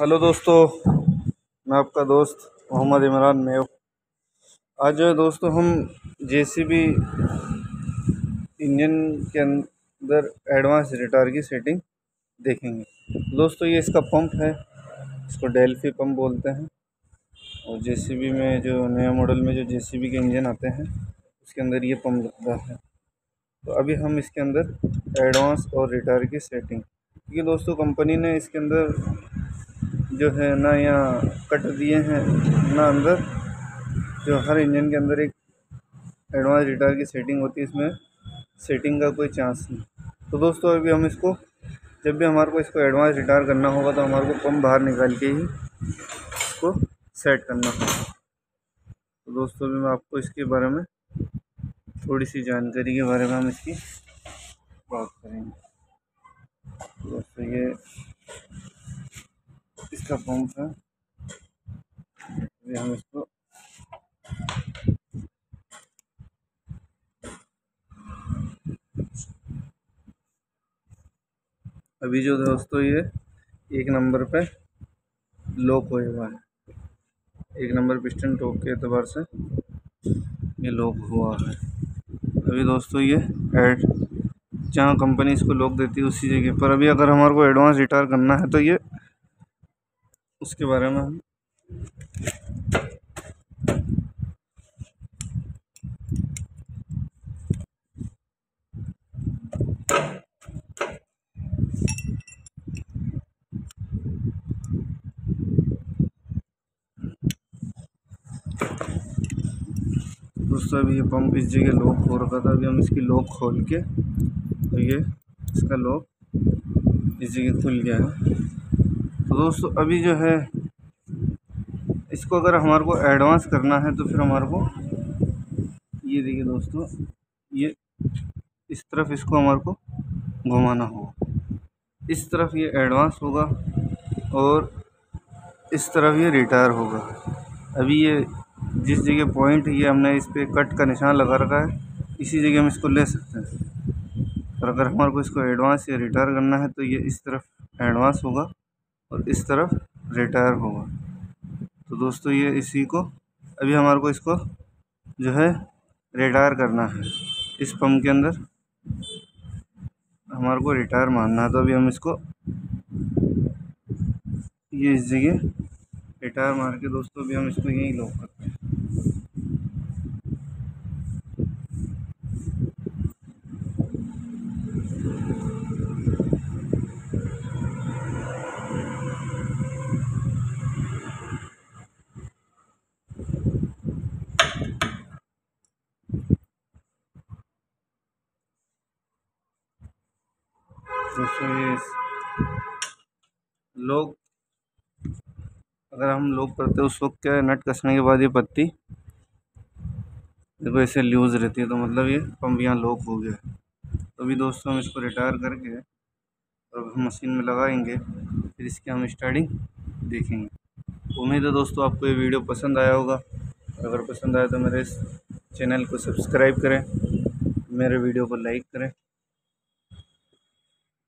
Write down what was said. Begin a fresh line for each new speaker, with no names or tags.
Hello दोस्तों, मैं आपका दोस्त मोहम्मद इमरान मेव। आज जो है दोस्तों, हम जेसीबी इंजन के अंदर एडवांस रिटार की सेटिंग देखेंगे। दोस्तों, ये इसका पंप है, इसको डेल्फी पंप बोलते हैं। और जेसीबी में जो नया मॉडल में जो जेसीबी के इंजन आते हैं, उसके अंदर ये पंप लगता है। तो अभी हम इसके अंदर एडवांस और रिटार की सेटिंग क्योंकि दोस्तों कंपनी ने इसके अंदर जो है ना यहाँ कट दिए हैं, ना अंदर। जो हर इंजन के अंदर एक एडवांस रिटायर की सेटिंग होती है, इसमें सेटिंग का कोई चांस नहीं। तो दोस्तों, अभी हम इसको, जब भी हमारे को इसको एडवांस रिटायर करना होगा तो हमारे को पंप बाहर निकाल के ही इसको सेट करना होगा। तो दोस्तों, अभी मैं आपको इसके बारे में थोड़ी सी जानकारी के बारे में हम इसकी बात करेंगे। दोस्तों, ये इसका पंप है हम इसको अभी जो दोस्तों ये एक नंबर पे लॉक हुआ हुआ है। एक नंबर पिस्टन टॉप के एतबार से ये लॉक हुआ है। अभी दोस्तों ये एड जहाँ कंपनी इसको लॉक देती है उसी जगह पर। अभी अगर हमारे को एडवांस रिटायर करना है तो ये उसके बारे में हम दोस्तों, अभी ये पंप इस जगह लॉक हो रखा था। अभी हम इसकी लॉक खोल के तो ये इसका लॉक इस जगह खुल गया है। तो दोस्तों, अभी जो है, इसको अगर हमारे को एडवांस करना है तो फिर हमारे को ये देखिए दोस्तों, ये इस तरफ़ इसको हमारे को घुमाना होगा। इस तरफ़ ये एडवांस होगा और इस तरफ़ ये रिटायर होगा। अभी ये जिस जगह पॉइंट ये हमने इस पर कट का निशान लगा रखा है, इसी जगह हम इसको ले सकते हैं। और अगर हमारे को इसको एडवांस या रिटायर करना है तो ये इस तरफ़ एडवांस होगा। और इस तरफ़ रिटायर होगा। तो दोस्तों, ये इसी को, अभी हमारे को इसको जो है रिटायर करना है। इस पम्प के अंदर हमारे को रिटायर मारना है। तो अभी हम इसको ये इस जगह रिटायर मार के दोस्तों, अभी हम इसको यहीं लॉक करते हैं। लोग, अगर हम लोग करते उस वक्त क्या है, नट कसने के बाद ये पत्ती, देखो ऐसे लूज़ रहती है तो मतलब ये पंप यहाँ लॉक हो गया तो अभी दोस्तों हम इसको रिटायर करके, और हम मशीन में लगाएँगे, फिर इसकी हम स्टार्टिंग देखेंगे। उम्मीद है दोस्तों आपको ये वीडियो पसंद आया होगा। अगर पसंद आया तो मेरे इस चैनल को सब्सक्राइब करें, मेरे वीडियो को लाइक करें